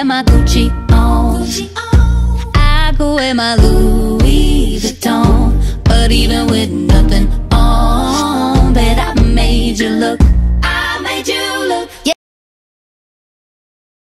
wear my Gucci on. I could wear my Louis Vuitton. But even with